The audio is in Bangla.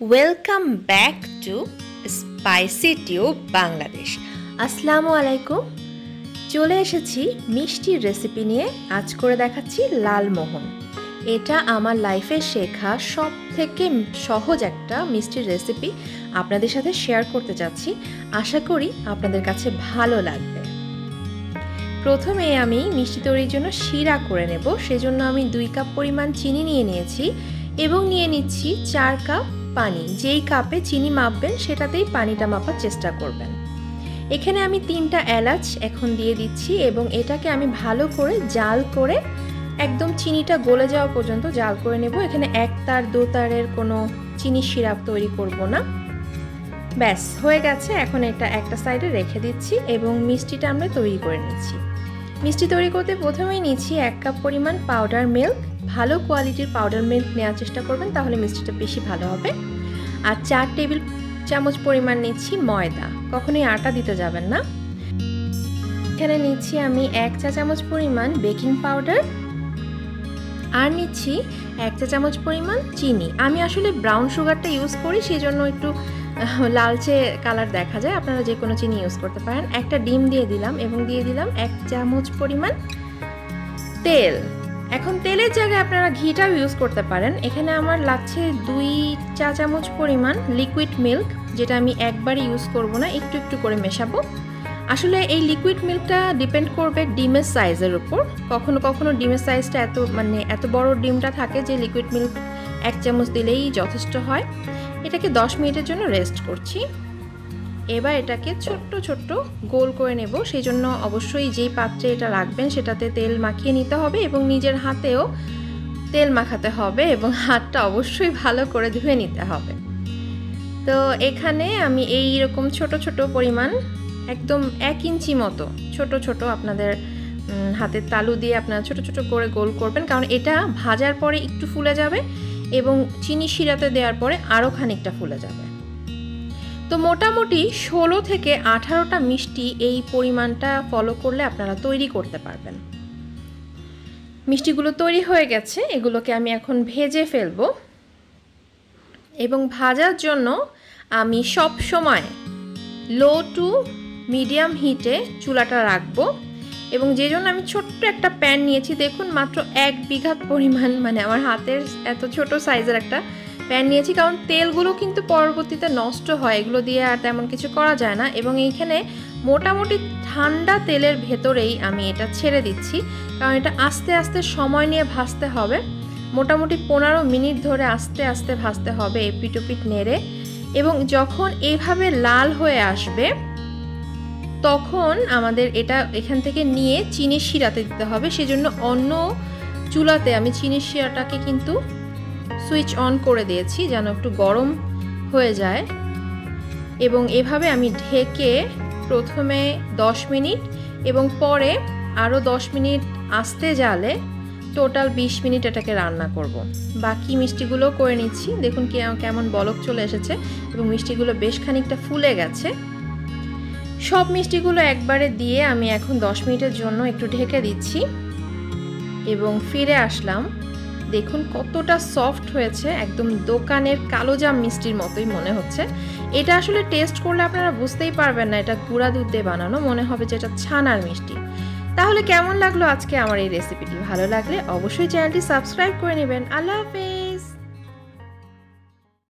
Welcome back to spicy tube Bangladesh আসসালামু আলাইকুম চলে এসেছি মিষ্টির রেসিপি নিয়ে। আজ করে দেখাচ্ছি লালমোহন। এটা আমার লাইফে শেখা সব থেকে সহজ একটা মিষ্টির রেসিপি আপনাদের সাথে শেয়ার করতে যাচ্ছি। আশা করি আপনাদের কাছে ভালো লাগবে। প্রথমে আমি মিষ্টি তৈরির জন্য শিরা করে নেব। সেজন্য আমি দুই কাপ পরিমাণ চিনি নিয়ে নিয়েছি এবং নিয়ে নিচ্ছি চার কাপ পানি, যেই কাপে চিনি মাপবেন সেটাতেই পানিটা মাপার চেষ্টা করবেন। এখানে আমি তিনটা এলাচ এখন দিয়ে দিচ্ছি এবং এটাকে আমি ভালো করে জাল করে একদম চিনিটা গলে যাওয়া পর্যন্ত জাল করে নেব। এখানে এক তার, দু তারের কোনো চিনি সিরাপ তৈরি করব না। ব্যাস, হয়ে গেছে। এখন এটা একটা সাইডে রেখে দিচ্ছি এবং মিষ্টিটা আমরা তৈরি করে নিচ্ছি। মিষ্টি তৈরি করতে প্রথমেই নিচ্ছি এক কাপ পরিমাণ পাউডার মিল্ক ভালো কোয়ালিটির পাউডার মিল্ক নেওয়ার চেষ্টা করবেন, তাহলে মিষ্টিটা বেশি ভালো হবে। আর চার টেবিল চামচ পরিমাণ নিচ্ছি ময়দা। কখনোই আটা দিতে যাবেন না। এখানে নিচ্ছি আমি এক চা চামচ পরিমাণ বেকিং পাউডার আর নিচ্ছি এক চা চামচ পরিমাণ চিনি। আমি আসলে ব্রাউন সুগারটা ইউজ করি সেই জন্য একটু লালচে কালার দেখা যায়। আপনারা যে কোনো চিনি ইউজ করতে পারেন। একটা ডিম দিয়ে দিলাম এবং দিয়ে দিলাম এক চামচ পরিমাণ তেল। এখন তেলের জায়গায় আপনারা ঘিটাও ইউজ করতে পারেন। এখানে আমার লাগছে দুই চা চামচ পরিমাণ লিকুইড মিল্ক যেটা আমি একবার ইউজ করব না, একটু একটু করে মেশাবো। আসলে এই লিকুইড মিল্কটা ডিপেন্ড করবে ডিমের সাইজের উপর। কখনো কখনো ডিমের সাইজটা এত মানে এত বড় ডিমটা থাকে যে লিকুইড মিল্ক এক চামচ দিলেই যথেষ্ট হয়। এটাকে 10 মিনিটের জন্য রেস্ট করছি। এবার এটাকে ছোট্ট ছোট্ট গোল করে নেব। সেই জন্য অবশ্যই যেই পাত্রে এটা রাখবেন সেটাতে তেল মাখিয়ে নিতে হবে এবং নিজের হাতেও তেল মাখাতে হবে এবং হাতটা অবশ্যই ভালো করে ধুয়ে নিতে হবে। তো এখানে আমি এই রকম ছোট ছোট পরিমাণ একদম এক ইঞ্চি মতো ছোট ছোট আপনাদের হাতের তালু দিয়ে আপনারা ছোট ছোট করে গোল করবেন। কারণ এটা ভাজার পরে একটু ফুলে যাবে। এবং চিনি শিরাতে দেওয়ার পরে আরও খানিকটা ফুলে যাবে। তো মোটামুটি ষোলো থেকে আঠারোটা মিষ্টি এই পরিমাণটা ফলো করলে আপনারা তৈরি করতে পারবেন। মিষ্টিগুলো তৈরি হয়ে গেছে, এগুলোকে আমি এখন ভেজে ফেলব। এবং ভাজার জন্য আমি সব সময় লো টু মিডিয়াম হিটে চুলাটা রাখব। এবং যে জন্য আমি ছোট্ট একটা প্যান নিয়েছি, দেখুন মাত্র এক বিঘা পরিমাণ মানে আমার হাতের এত ছোট সাইজের একটা প্যান নিয়েছি, কারণ তেলগুলো কিন্তু পরবর্তীতে নষ্ট হয়, এগুলো দিয়ে আর তেমন কিছু করা যায় না এবং এইখানে মোটামুটি ঠান্ডা তেলের ভেতরেই আমি এটা ছেড়ে দিচ্ছি, কারণ এটা আস্তে আস্তে সময় নিয়ে ভাজতে হবে। মোটামুটি পনেরো মিনিট ধরে আস্তে আস্তে ভাজতে হবে এপিটোপিট নেড়ে এবং যখন এভাবে লাল হয়ে আসবে তখন আমাদের এটা এখান থেকে নিয়ে চিনি শিরাতে দিতে হবে। সেজন্য অন্য চুলাতে আমি চিনির শিরাটাকে কিন্তু সুইচ অন করে দিয়েছি যেন একটু গরম হয়ে যায়। এবং এভাবে আমি ঢেকে প্রথমে 10 মিনিট এবং পরে আরও 10 মিনিট আস্তে জালে টোটাল 20 মিনিট এটাকে রান্না করব। বাকি মিষ্টিগুলো করে নিচ্ছি। দেখুন কেমন বলক চলে এসেছে এবং মিষ্টিগুলো বেশ খানিকটা ফুলে গেছে। সব মিষ্টিগুলো একবারে দিয়ে আমি এখন 10 মিনিটের জন্য একটু ঢেকে দিচ্ছি। এবং ফিরে আসলাম। দেখুন কতটা সফট হয়েছে, একদম দোকানের কালোজাম মিষ্টির মতোই মনে হচ্ছে। এটা আসলে টেস্ট করলে আপনারা বুঝতেই পারবেন না, এটা গুঁড়া দুধ দিয়ে বানানো, মনে হবে যে এটা ছানার মিষ্টি। তাহলে কেমন লাগল আজকে আমার এই রেসিপিটি ভালো লাগলে অবশ্যই চ্যানেলটি সাবস্ক্রাইব করে নেবেন। আল্লাহ হাফেজ!